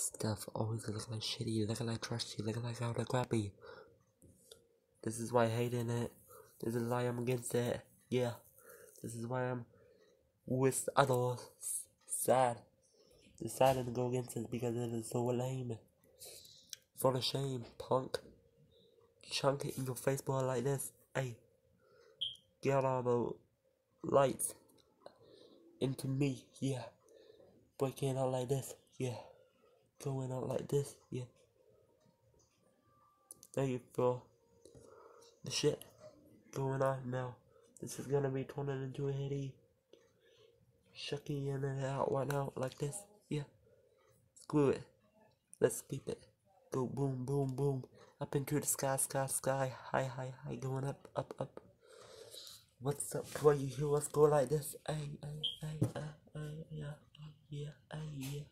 stuff always look like shitty, look like trashy, look like of crappy. This is why I hate in it. This is why I'm against it. Yeah. This is why I'm with others. Sad. Decided to go against it because it is so lame. For the shame, punk. Chunk it in your face boy like this. Hey. Get all the lights into me. Yeah. Breaking out like this. Yeah. Going out like this. Yeah. Thank you for the shit going on now. This is gonna be turning into a hitty. Shucky in and out, one out like this. Yeah. Screw it. Let's keep it. Go boom, boom, boom. Up into the sky, sky, sky. High, high, high. Going up, up, up. What's up? Why you hear us go like this? Hey, hey, hey, hey.